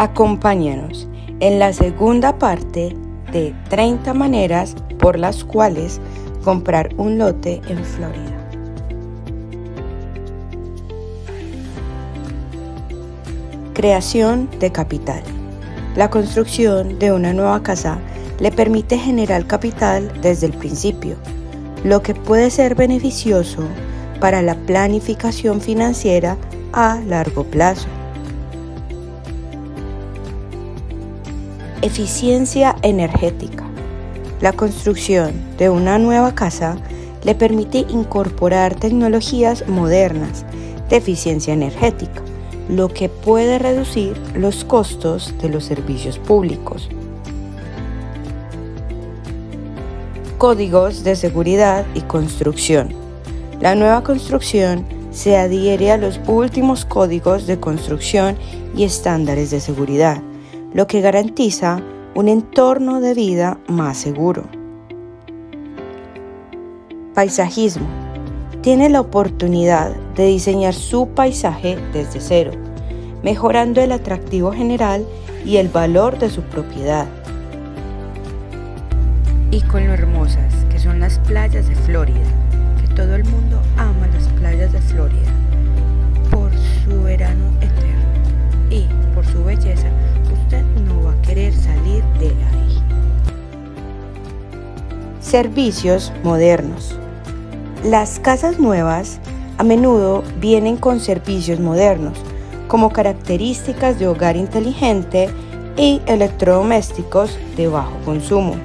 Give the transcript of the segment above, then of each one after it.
Acompáñanos en la segunda parte de 30 maneras por las cuales comprar un lote en Florida. Creación de capital. La construcción de una nueva casa le permite generar capital desde el principio, lo que puede ser beneficioso para la planificación financiera a largo plazo. Eficiencia energética. La construcción de una nueva casa le permite incorporar tecnologías modernas de eficiencia energética, lo que puede reducir los costos de los servicios públicos. Códigos de seguridad y construcción. La nueva construcción se adhiere a los últimos códigos de construcción y estándares de seguridad lo que garantiza un entorno de vida más seguro. Paisajismo. Tiene la oportunidad de diseñar su paisaje desde cero, mejorando el atractivo general y el valor de su propiedad. Y con lo hermosas que son las playas de Florida, que todo el mundo Servicios modernos. Las casas nuevas a menudo vienen con servicios modernos, como características de hogar inteligente y electrodomésticos de bajo consumo.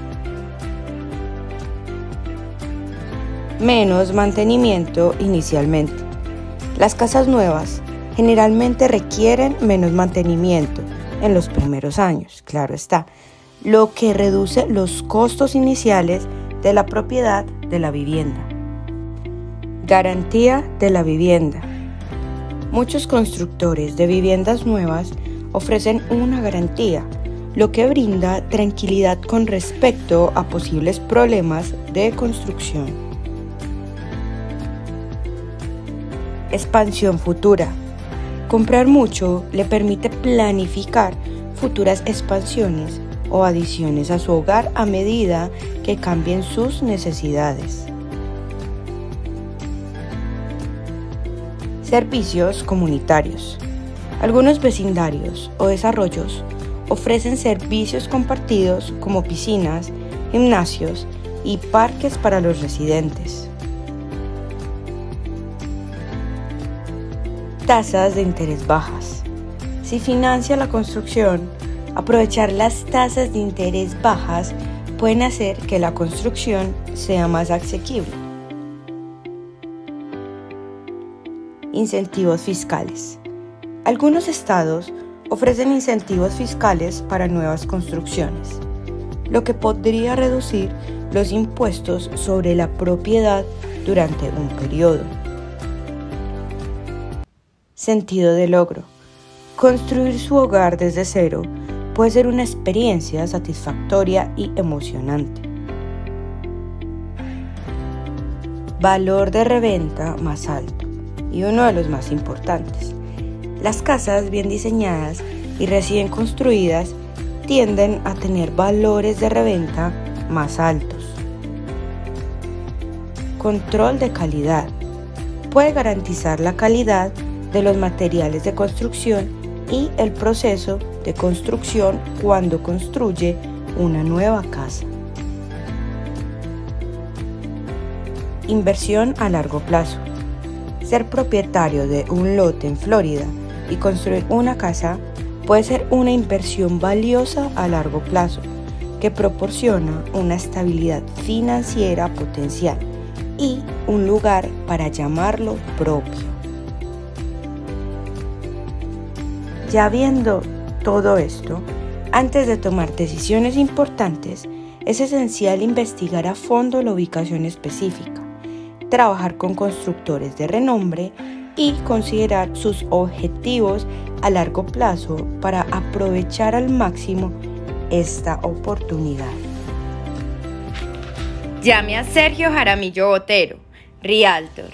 Menos mantenimiento inicialmente. Las casas nuevas generalmente requieren menos mantenimiento en los primeros años, claro está, lo que reduce los costos iniciales de la propiedad de la vivienda. Garantía de la vivienda. Muchos constructores de viviendas nuevas ofrecen una garantía, lo que brinda tranquilidad con respecto a posibles problemas de construcción. Expansión futura. Comprar mucho le permite planificar futuras expansiones o adiciones a su hogar a medida que cambien sus necesidades. Servicios comunitarios. Algunos vecindarios o desarrollos ofrecen servicios compartidos como piscinas, gimnasios y parques para los residentes. Tasas de interés bajas. Si financia la construcción, aprovechar las tasas de interés bajas pueden hacer que la construcción sea más asequible. Incentivos fiscales. Algunos estados ofrecen incentivos fiscales para nuevas construcciones, lo que podría reducir los impuestos sobre la propiedad durante un periodo. Sentido de logro. Construir su hogar desde cero puede ser una experiencia satisfactoria y emocionante. Valor de reventa más alto y uno de los más importantes. Las casas bien diseñadas y recién construidas tienden a tener valores de reventa más altos. Control de calidad. Puede garantizar la calidad de los materiales de construcción y el proceso de construcción cuando construye una nueva casa. Inversión a largo plazo. Ser propietario de un lote en Florida y construir una casa puede ser una inversión valiosa a largo plazo que proporciona una estabilidad financiera potencial y un lugar para llamarlo propio. Ya viendo todo esto, antes de tomar decisiones importantes, es esencial investigar a fondo la ubicación específica, trabajar con constructores de renombre y considerar sus objetivos a largo plazo para aprovechar al máximo esta oportunidad. Llame a Sergio Jaramillo Botero, Realtor,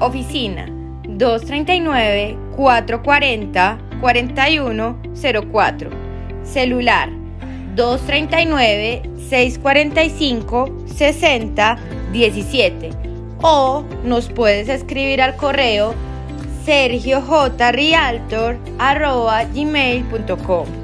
oficina 239 440 4104. Celular 239-645-6017. O nos puedes escribir al correo sergiojrialtor.gmail.com